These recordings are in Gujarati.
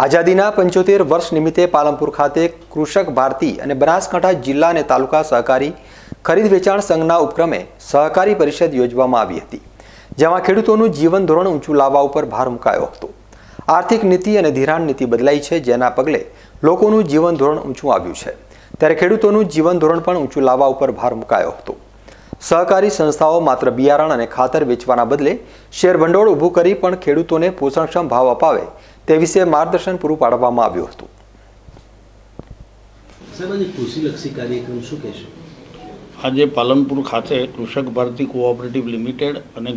આઝાદીના પંચોતેર વર્ષ નિમિત્તે પાલનપુર ખાતે કૃષક ભારતી અને બનાસકાંઠા જિલ્લા અને તાલુકા સહકારી ખરીદ વેચાણ સંઘના ઉપક્રમે સહકારી પરિષદ યોજવામાં આવી હતી, જેમાં ખેડૂતોનું જીવન ધોરણ ઊંચું લાવવા ઉપર ભાર મુકાયો હતો. આર્થિક નીતિ અને ધિરાણ નીતિ બદલાઈ છે, જેના પગલે લોકોનું જીવન ધોરણ ઊંચું આવ્યું છે. ત્યારે ખેડૂતોનું જીવન ધોરણ પણ ઊંચું લાવવા ઉપર ભાર મુકાયો હતો. સહકારી સંસ્થાઓ માત્ર બિયારણ અને ખાતર વેચવાના બદલે શેર ભંડોળ ઊભું કરી પણ ખેડૂતોને પોષણક્ષમ ભાવ અપાવે તે વિશે માર્ગદર્શન પૂરું પાડવામાં આવ્યું હતું. આજે પાલનપુર ખાતે કૃષક ભારતી કોઓપરેટિવ લિમિટેડ અને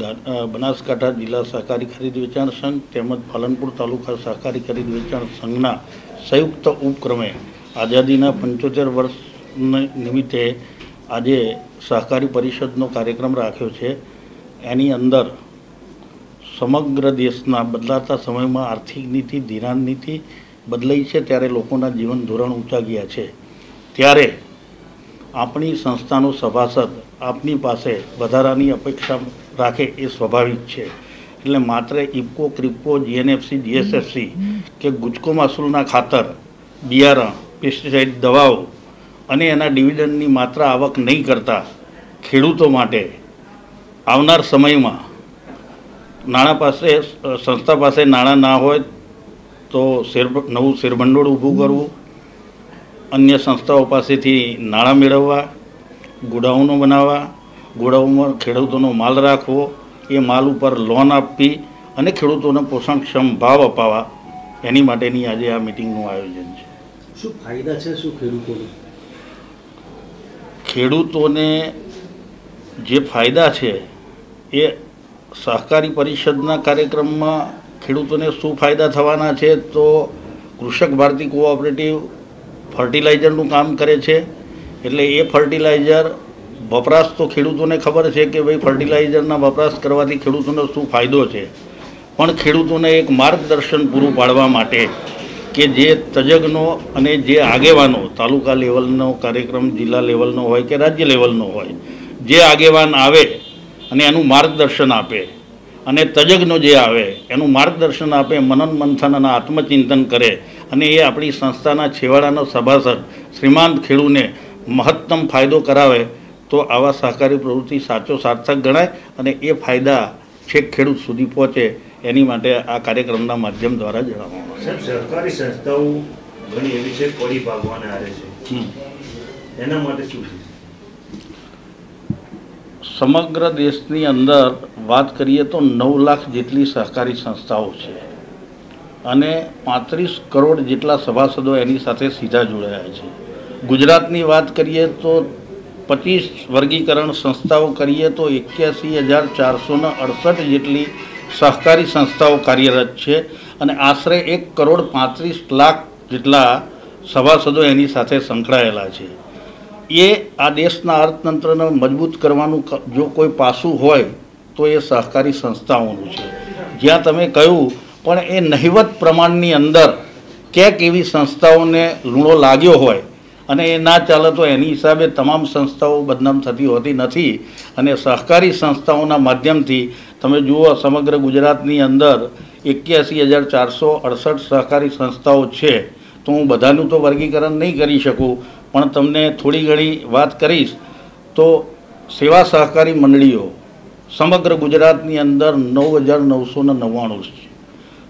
બનાસકાંઠા જિલ્લા સહકારી ખરીદ વેચાણ સંઘ તેમજ પાલનપુર તાલુકા સહકારી ખરીદ વેચાણ સંઘના સંયુક્ત ઉપક્રમે આઝાદીના પંચોતેર વર્ષ નિમિત્તે આજે સહકારી પરિષદનો કાર્યક્રમ રાખ્યો છે. એની અંદર સમગ્ર દેશના બદલાતા સમયમાં આર્થિક નીતિ, ધિરાણ નીતિ બદલાઈ છે ત્યારે લોકોના જીવન ધોરણ ઊંચા ગયા છે. ત્યારે આપણી સંસ્થાનો સભાસદ આપની પાસે વધારાની અપેક્ષા રાખે એ સ્વાભાવિક છે. એટલે માત્ર ઇફકો, ક્રિપકો જીએનએફસી જીએસએફસી કે ગુજકો માસૂલના ખાતર, બિયારણ, પેસ્ટિસાઇડ દવાઓ અને એના ડિવિડન્ડની માત્ર આવક નહીં કરતા ખેડૂતો માટે આવનાર સમયમાં નાણાં પાસે સંસ્થા પાસે નાણાં ના હોય તો શેર નવું શેરભંડોળ ઊભું કરવું અન્ય સંસ્થાઓ પાસેથી નાણાં મેળવવા ગોડાઉનો બનાવવા ગોડાઉનમાં ખેડૂતોનો માલ રાખવો એ માલ ઉપર લોન આપવી અને ખેડૂતોને પોષણક્ષમ ભાવ અપાવવા એની માટેની આજે આ મિટિંગનું આયોજન છે. શું ફાયદા છે શું ખેડૂતોને? ખેડૂતોને જે ફાયદા છે એ સહકારી પરિષદના કાર્યક્રમમાં ખેડૂતોને શું ફાયદા થવાના છે તો કૃષક ભારતી કોઓપરેટિવ ફર્ટિલાઇઝરનું કામ કરે છે. એટલે એ ફર્ટિલાઇઝર વપરાશ તો ખેડૂતોને ખબર છે કે ભાઈ ફર્ટિલાઇઝરના વપરાશ કરવાથી ખેડૂતોને શું ફાયદો છે. પણ ખેડૂતોને એક માર્ગદર્શન પૂરું પાડવા માટે કે જે તજજ્ઞો અને જે આગેવાનો તાલુકા લેવલનો કાર્યક્રમ, જિલ્લા લેવલનો હોય કે રાજ્ય લેવલનો હોય, જે આગેવાન આવે અને એનું માર્ગદર્શન આપે. અને તજજ્ઞો જે આવે એનું માર્ગદર્શન આપે મનન મંથન અને આત્મચિંતન કરે. અને એ આપણી સંસ્થાના છેવાડાનો સભાસદ શ્રીમાંત ખેડૂને મહત્તમ ફાયદો કરાવે તો આવા સહકારી પ્રવૃત્તિ સાચો સાર્થક ગણાય અને એ ફાયદા છેક ખેડૂત સુધી પહોંચે એની માટે આ કાર્યક્રમના માધ્યમ દ્વારા જણાવવામાં આવે સરકારી સંસ્થાઓ ઘણી એવી છે પડી ભાગવાને હારે છે. એના માટે શું છે? સમગ્ર દેશની અંદર વાત કરીએ તો નવ લાખ જેટલી સહકારી સંસ્થાઓ છે. અને પાંત્રીસ કરોડ જેટલા સભાસદો એની સાથે સીધા જોડાયા છે. ગુજરાતની વાત કરીએ તો પચીસ વર્ગીકરણ સંસ્થાઓ કરીએ તો એક્યાસી હજાર ચારસોને અડસઠ જેટલી સહકારી સંસ્થાઓ કાર્યરત છે અને આશરે એક કરોડ પાંત્રીસ લાખ જેટલા સભાસદો એની સાથે સંકળાયેલા છે. એ આ દેશના અર્થતંત્રને મજબૂત કરવાનું જો કોઈ પાસું હોય, તો એ સહકારી સંસ્થાઓનું છે. જ્યાં તમે કહ્યું, પણ એ નહિવત પ્રમાણની અંદર ક્યાંક એવી સંસ્થાઓને લૂણો લાગ્યો હોય, અને એ ના ચાલે તો એની હિસાબે તમામ સંસ્થાઓ બદનામ થતી હોતી નથી, અને સહકારી સંસ્થાઓના માધ્યમથી તમે જુઓ, સમગ્ર ગુજરાતની અંદર એક્યાસી હજાર ચારસો અડસઠ સહકારી સંસ્થાઓ છે. તો હું બધાનું તો વર્ગીકરણ નહીં કરી શકું પણ તમને થોડી ઘણી વાત કરીશ, તો સેવા સહકારી મંડળીઓ, સમગ્ર ગુજરાતની અંદર નવ હજાર નવસો ને નવ્વાણું છે.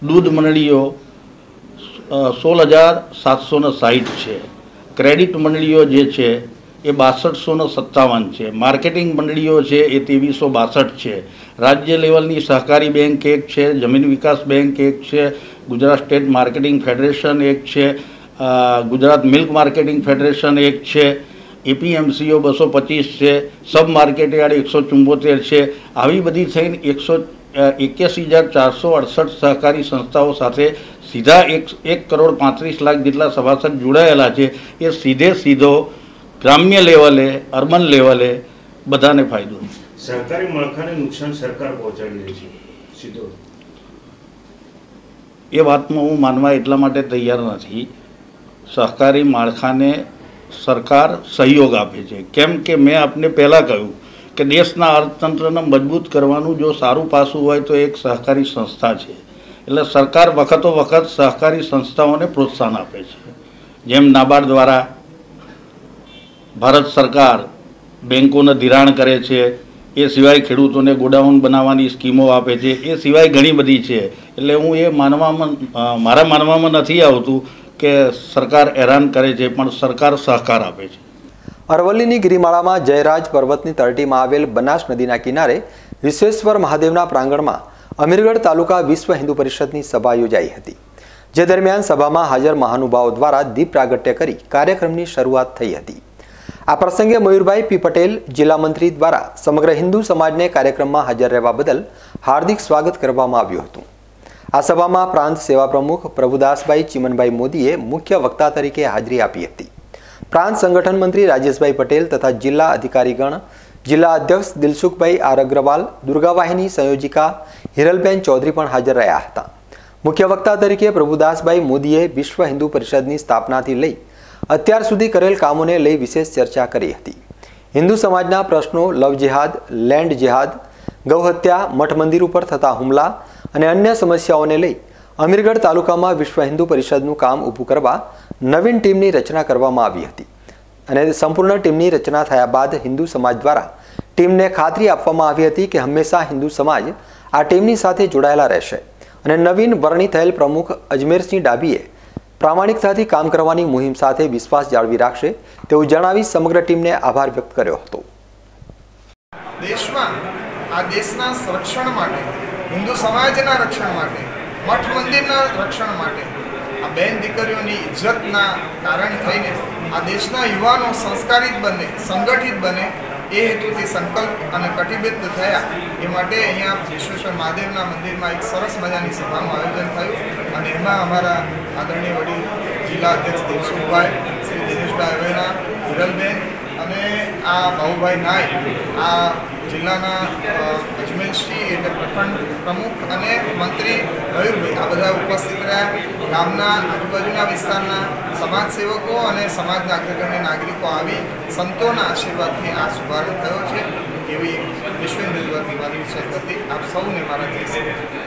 દૂધ મંડળીઓ સોળ હજાર સાતસો ને સાહીઠ છે. ક્રેડિટ મંડળીઓ જે છે, એ બાસઠસો ને સત્તાવન છે. માર્કેટિંગ મંડળીઓ છે, એ ત્રેવીસો બાસઠ છે. રાજ્ય લેવલની સહકારી બેંક એક છે, જમીન વિકાસ બેંક એક છે, ગુજરાત સ્ટેટ માર્કેટિંગ ફેડરેશન એક છે ગુજરાત મિલ્ક માર્કેટિંગ ફેડરેશન એક છે એપીએમસીઓ બસો પચીસ છે સબ માર્કેટ યાર્ડ એકસો ચુંબોતેર છે. આવી બધી થઈને એકસો એક્યાસી હજાર ચારસો અડસઠ સહકારી સંસ્થાઓ સાથે સીધા એક એક કરોડ પાંત્રીસ લાખ જેટલા સભાસદ જોડાયેલા છે. એ સીધે સીધો ગ્રામ્ય લેવલે અર્બન લેવલે બધાને ફાયદો. સરકારી માળખાને નુકસાન સરકાર પહોંચાડી રહી છે. સીધો. એ વાતમાં હું માનવા એટલા માટે તૈયાર નથી. સહકારી માળખાને સરકાર સહયોગ આપે છે. કેમ કે મેં આપને પહેલાં કહ્યું કે દેશના અર્થતંત્રને મજબૂત કરવાનું જો સારું પાસું હોય તો એક સહકારી સંસ્થા છે. એટલે સરકાર વખતો વખત સહકારી સંસ્થાઓને પ્રોત્સાહન આપે છે. જેમ નાબાર્ડ દ્વારા ભારત સરકાર બેન્કોને ધિરાણ કરે છે, એ સિવાય ખેડૂતોને ગોડાઉન બનાવવાની સ્કીમો આપે છે, એ સિવાય ઘણી બધી છે. એટલે હું એ માનવામાં, મારા માનવામાં નથી આવતું કે સરકાર હેરાન કરે છે, પણ સરકાર સહકાર આપે છે. અરવલ્લીની ગિરિમાળામાં જયરાજ પર્વતની તળટીમાં આવેલ બનાસ નદીના કિનારે વિશ્વેશ્વર મહાદેવના પ્રાંગણમાં અમીરગઢ તાલુકા વિશ્વ હિન્દુ પરિષદની સભા યોજાઈ હતી, જે દરમિયાન સભામાં હાજર મહાનુભાવો દ્વારા દીપ પ્રાગટ્ય કરી કાર્યક્રમની શરૂઆત થઈ હતી. આ પ્રસંગે મયુરભાઈ પી પટેલ જિલ્લા મંત્રી દ્વારા સમગ્ર હિન્દુ સમાજને કાર્યક્રમમાં હાજર રહેવા બદલ હાર્દિક સ્વાગત કરવામાં આવ્યું હતું. આ સભામાં પ્રાંત સેવા પ્રમુખ પ્રભુદાસભાઈ ચિમનભાઈ મોદીએ મુખ્ય વક્તા તરીકે હાજરી આપી હતી. પ્રાંત સંગઠન મંત્રી રાજેશભાઈ પટેલ તથા જિલ્લા અધિકારીગણ, જિલ્લા અધ્યક્ષ દિલસુખભાઈ આર અગ્રવાલ દુર્ગાવાહિની સંયોજિકા હિરલબેન ચૌધરી પણ હાજર રહ્યા હતા. મુખ્ય વક્તા તરીકે પ્રભુદાસભાઈ મોદીએ વિશ્વ હિન્દુ પરિષદની સ્થાપનાથી લઈ અત્યાર સુધી કરેલ કામોને લઈ વિશેષ ચર્ચા કરી હતી. હિન્દુ સમાજના પ્રશ્નો લવ જેહાદ લેન્ડ જેહાદ ગૌહત્યા મઠ મંદિર ઉપર થતા હુમલા અને અન્ય સમસ્યાઓને લઈ અમીરગઢ તાલુકામાં વિશ્વ હિન્દુ પરિષદનું કામ ઊભું કરવા નવીન ટીમની રચના કરવામાં આવી હતી. અને સંપૂર્ણ ટીમની રચના થયા બાદ હિન્દુ સમાજ દ્વારા ટીમને ખાતરી આપવામાં આવી હતી કે હંમેશા હિન્દુ સમાજ આ ટીમની સાથે જોડાયેલા રહેશે. અને નવીન વરણી થયેલ પ્રમુખ અજમેરસિંહ ડાબીએ પ્રામાણિકતાથી કામ કરવાની મુહિમ સાથે વિશ્વાસ જાળવી રાખશે તેવું જણાવી સમગ્ર ટીમને આભાર વ્યક્ત કર્યો હતો. દેશમાં આ દેશના સંરક્ષણ માટે હિન્દુ સમાજના રક્ષણ માટે, મઠ મંદિરના રક્ષણ માટે આ બેન દીકરીઓની ઇજ્જતના કારણ થઈને આ દેશના યુવાનો સંસ્કારિત બને, સંગઠિત બને, એ હેતુથી સંકલ્પ અને કટિબદ્ધ થયા. એ માટે અહીંયા વિશ્વેશ્વર મહાદેવના મંદિરમાં એક સરસ મજાની સભાનું આયોજન થયું અને એમાં અમારા આદરણીય વડીલ જિલ્લા અધ્યક્ષ દિલસુખભાઈ, શ્રી દિનેશભાઈ અવેરા હિરલબેન અને આ બાહુભાઈ નાય આ જિલ્લાના અ, અજમેરશ્રી એટલે પ્રખંડ પ્રમુખ અને મંત્રી મયુરભાઈ આ બધા ઉપસ્થિત રહ્યા. ગામના આજુબાજુના વિસ્તારના સમાજસેવકો અને સમાજના અગ્રગણ્ય નાગરિકો આવી સંતોના આશીર્વાદથી આ શુભારંભ થયો છે. એવી વિશ્વ હિન્દુ પરિષદ હતી આપ સૌને મારા જય શ્રી.